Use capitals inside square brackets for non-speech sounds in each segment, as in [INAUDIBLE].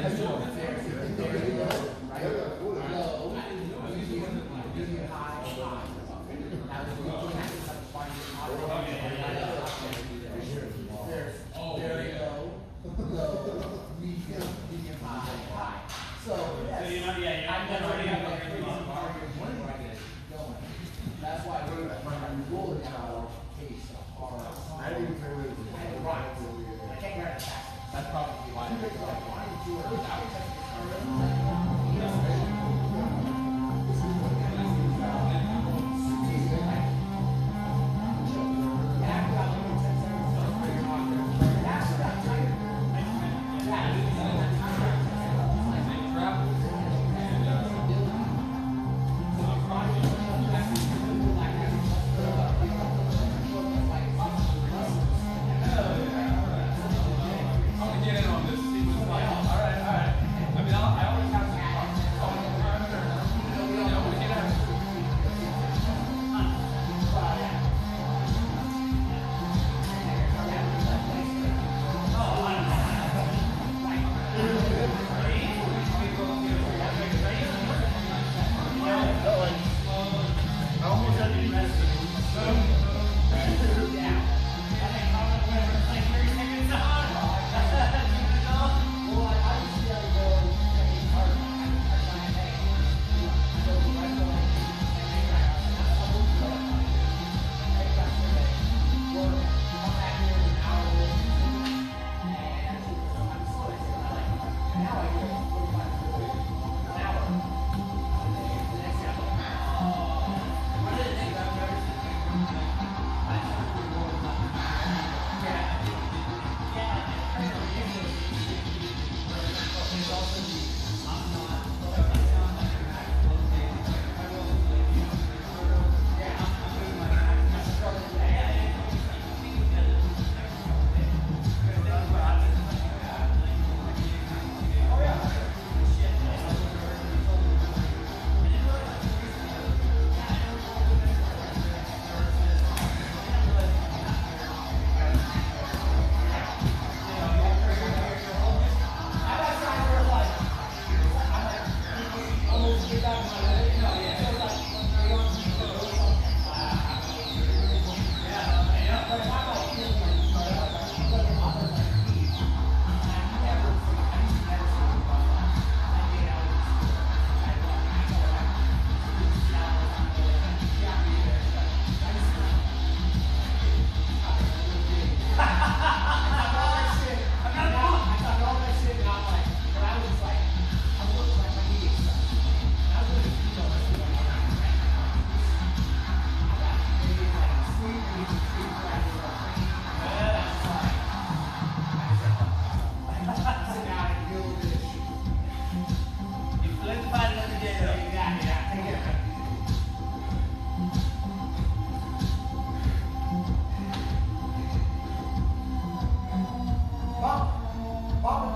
Gracias.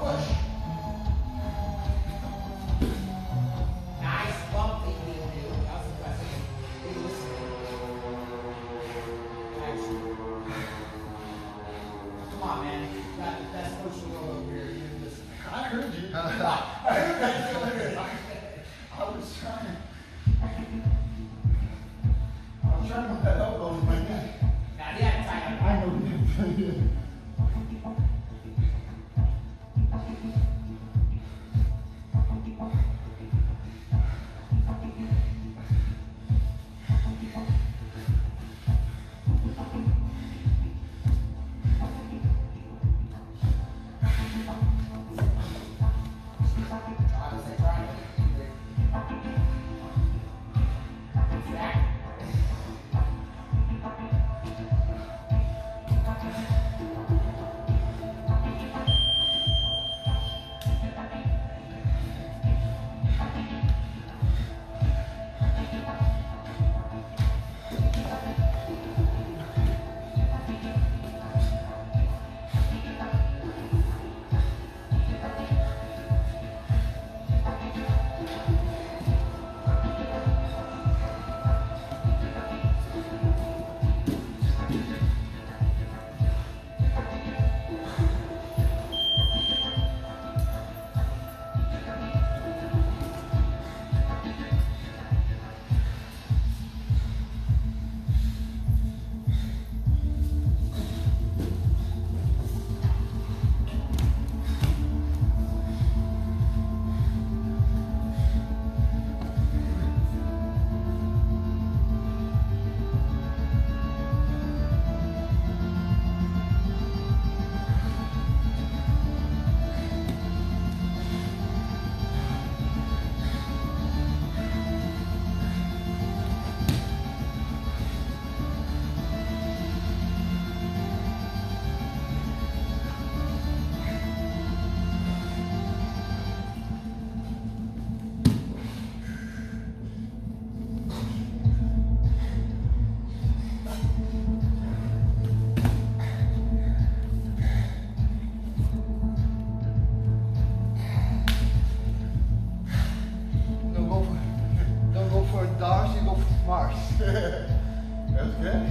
Back. for Darcy go for Mars. [LAUGHS] That's good.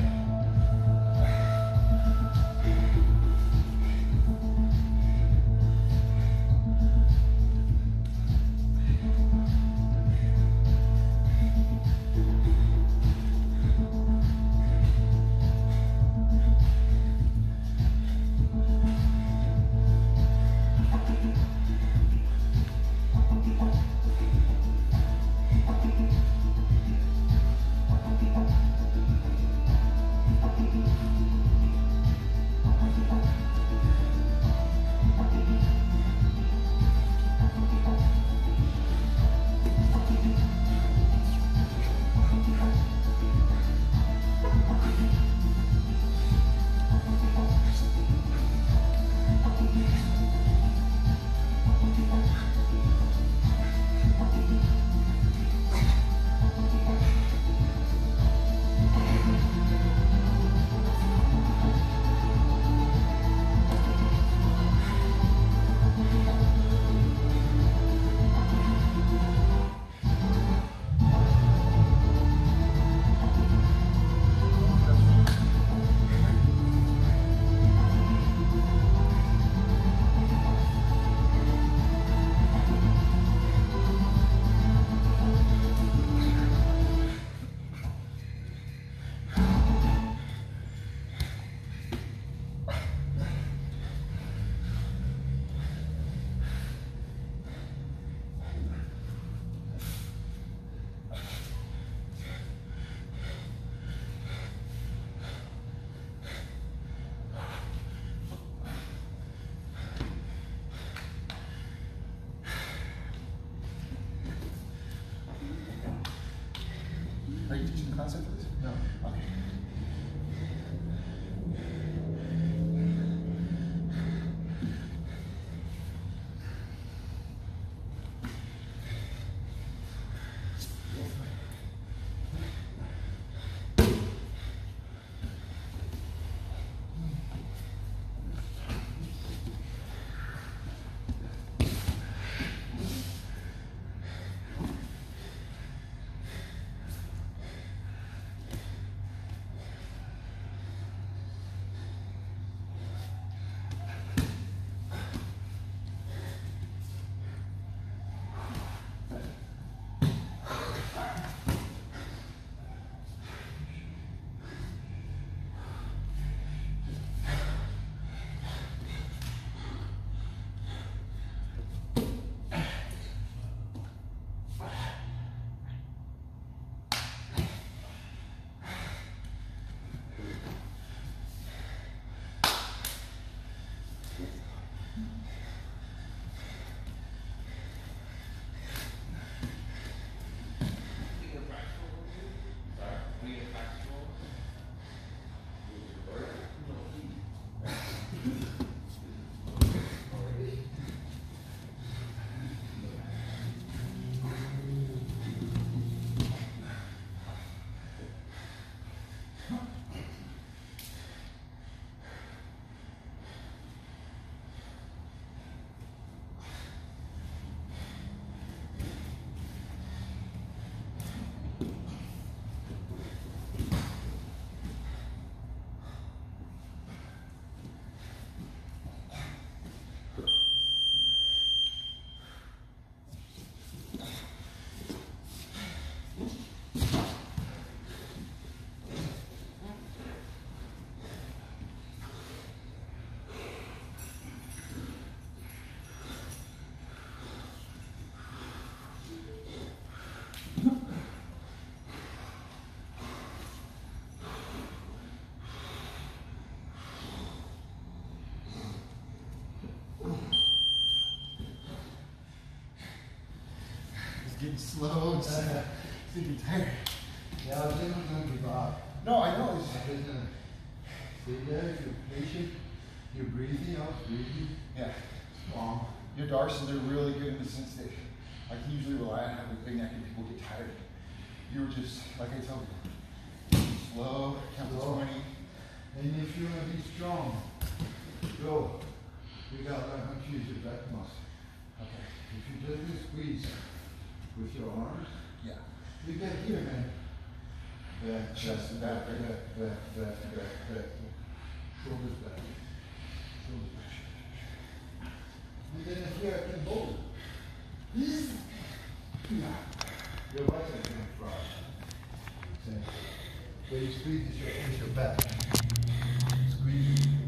[LAUGHS] Slow. It's uh, it's getting tired. Yeah, I was never gonna give up. No, I know. It's, was gonna stay there, you're patient, you're breathing out, breathing yeah. strong. Your Darcy, they're really good in the sense that I can usually rely on having big neck and people get tired. You were just, like I told you, slow, count to Slow. 20. And if you wanna be strong, go. You gotta learn how to use your back muscle. Okay. If you just squeeze with your arms, Yeah. you get here, man. Back, Chest back, back, back, back, back, back. Shoulders back. Shoulders back. And then here I can hold it. Your right side can fly. Same. Where you squeeze is your, is your back. Squeeze.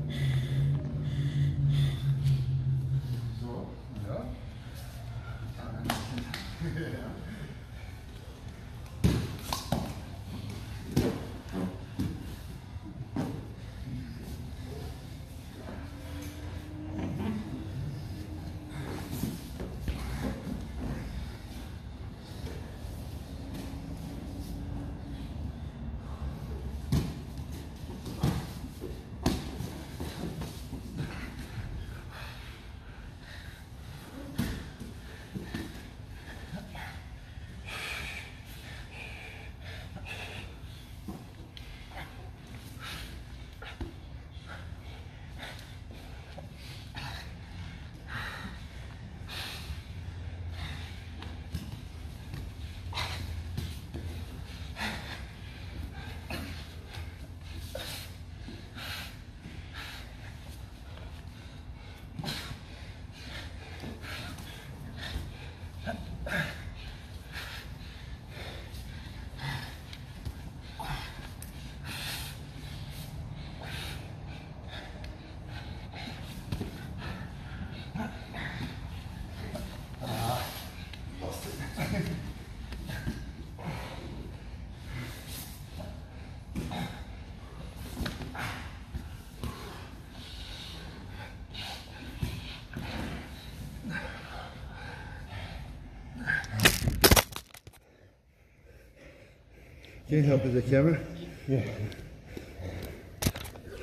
Can you help with the camera? Yeah.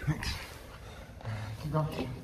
Thanks. Keep going.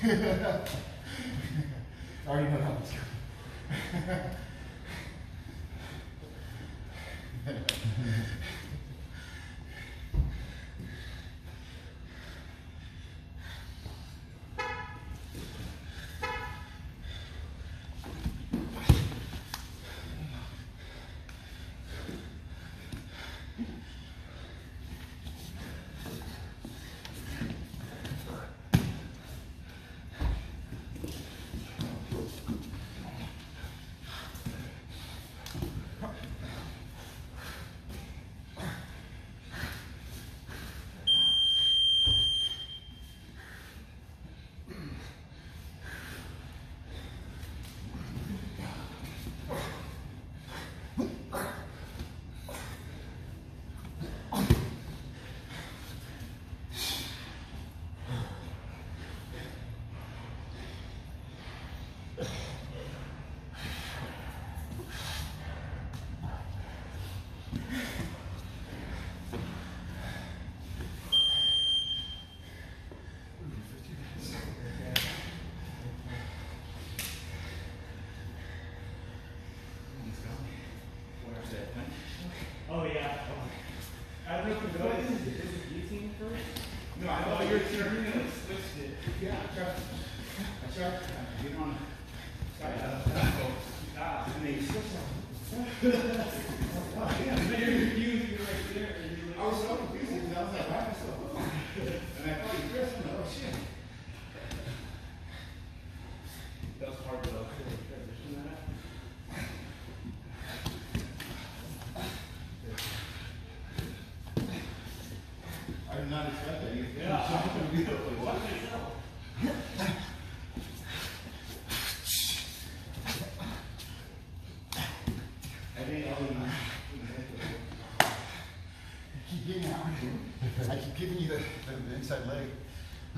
[LAUGHS] I already know how it's going. [LAUGHS]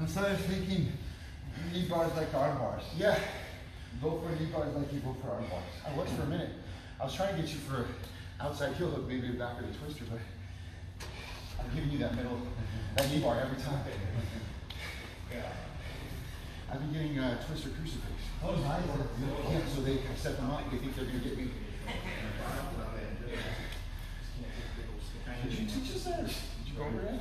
I started thinking knee bars like arm bars. Yeah, go for knee bars like you go for arm bars. I was for a minute. I was trying to get you for outside heel hook, maybe a back of the twister, but I'm giving you that middle, that knee bar every time. [LAUGHS] Yeah. I've been getting uh, twister crucifix. Oh, nice. Yeah, so they set them up. You think they're going to get me. [LAUGHS] Did you teach us that? Did you go over that?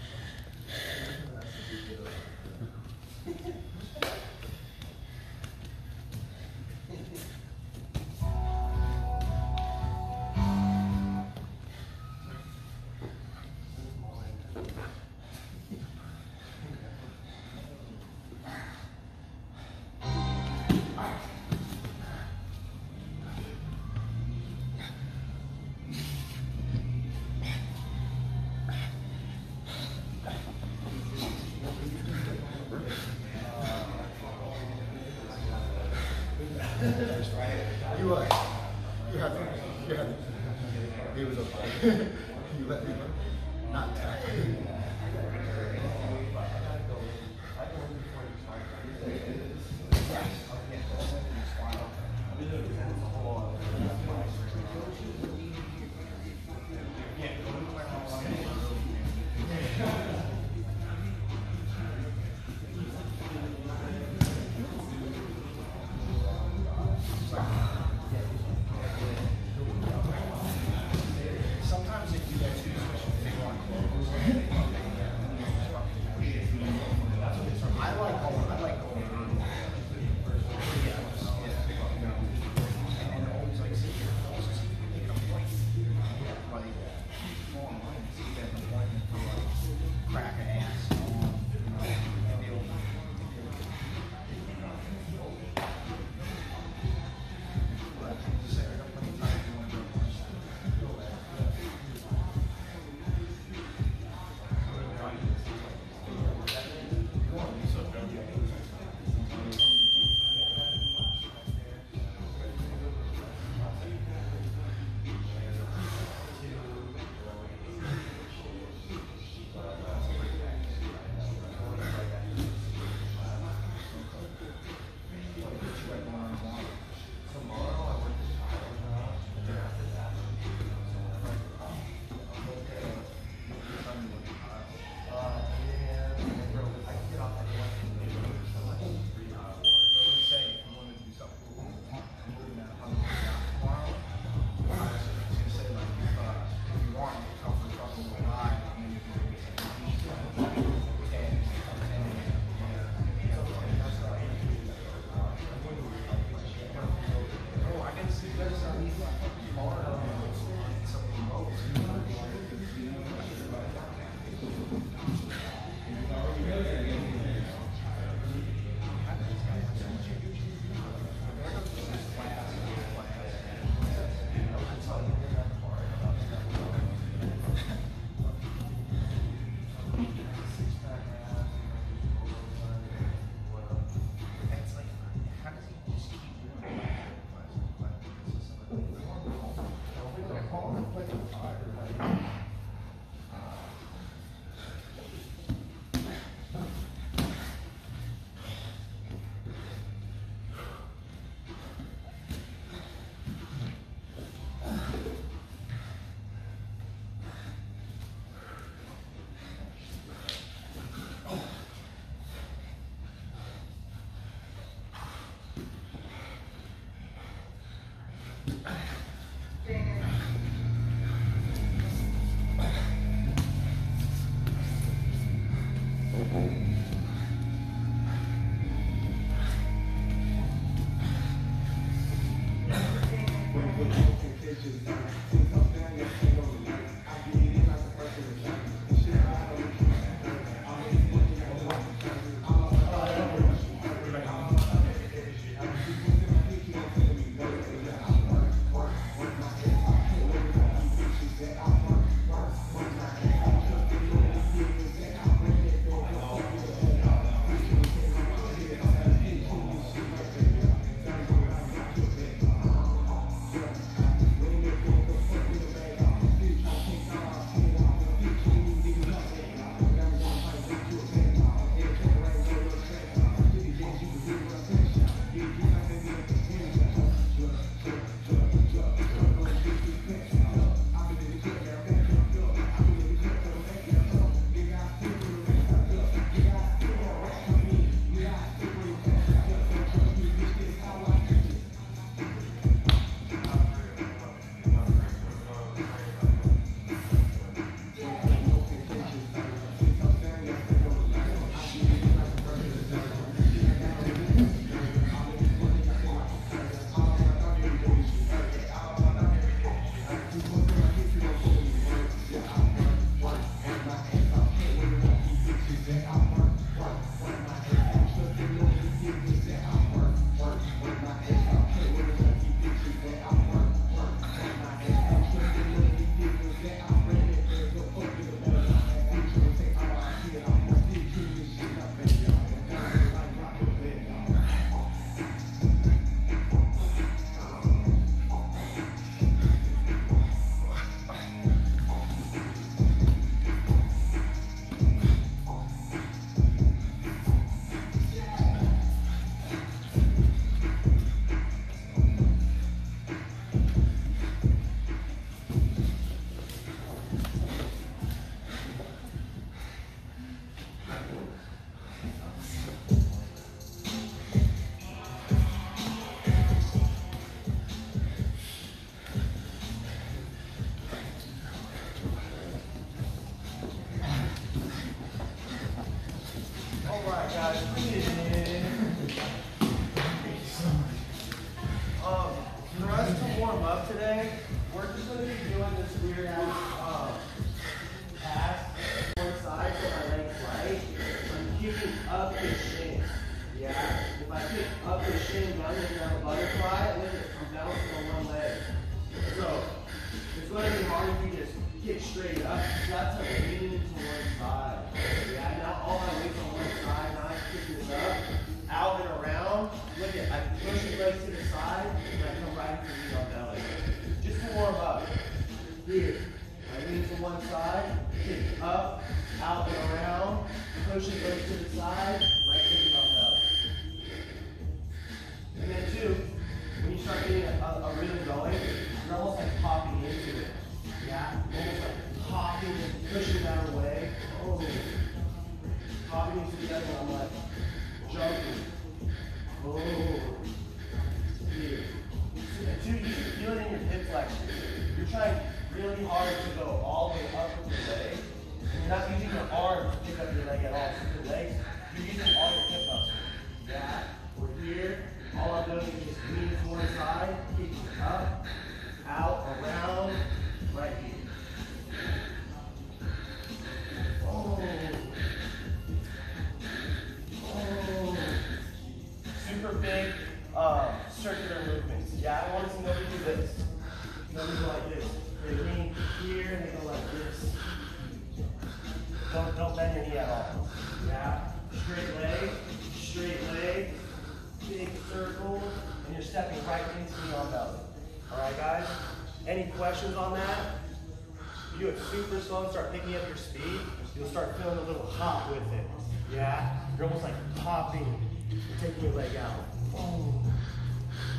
picking up your speed, you'll start feeling a little hot with it. Yeah? You're almost like popping. You're taking your leg out. Boom.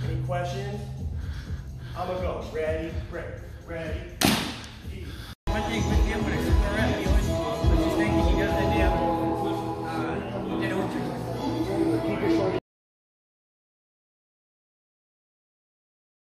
Any questions? I'm going to go. Ready, break. Ready,